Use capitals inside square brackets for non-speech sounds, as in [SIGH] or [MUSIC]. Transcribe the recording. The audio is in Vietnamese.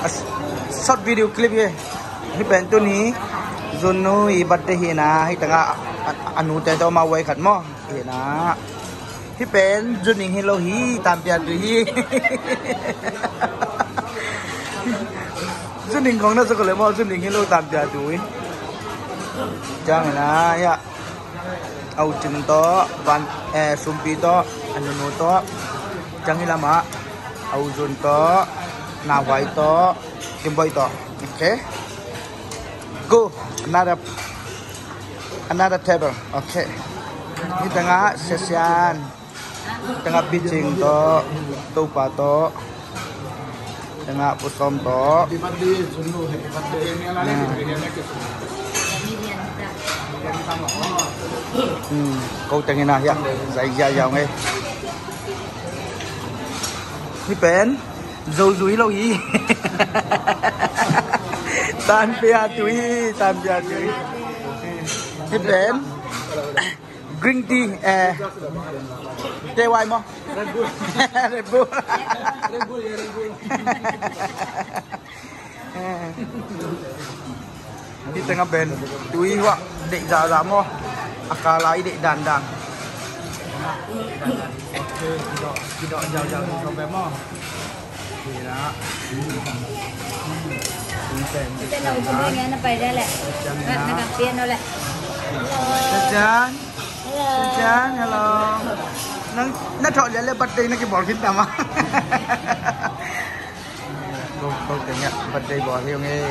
short video clip ye hi pen tu ni zonu i batte hi na hi tanga anu [LAUGHS] te to ma wai khat mo hi na hi pen zuning hi lo hi tam pia tu hi zuning khong na so ko le mo zuning hi lo tam pia tu hi chang na ya au chừng to van e sumpi to anu no to chang hi lama au zun to now I to kimbo ito okay go. Another another table. Okay ni tanga sesyan tanga pitching to tupa to tanga pusom to Hmm, ừ. câu chẳng nghe nào ya, dạy dạy dạo nghe. Ni pen, dâu dúi lâu ý tan pia túi tan pia túi tiếp đến green tea eh tê hoài mo red bull red bull red bull red bull đi tengah ben tui wa dek za za mo akalai dek dandang Hãy subscribe cho đi Ghiền đi Gõ giàu giàu bỏ lỡ mo Tên là của tôi nghe nó bày đây lẹ nó gặp tiên đâu lẹ Chan Chan hello. Nó nó trộn dễ lên bật đi nó cái bỏ khít tầm á. Không, không thể nhận bật đi bỏ theo nghe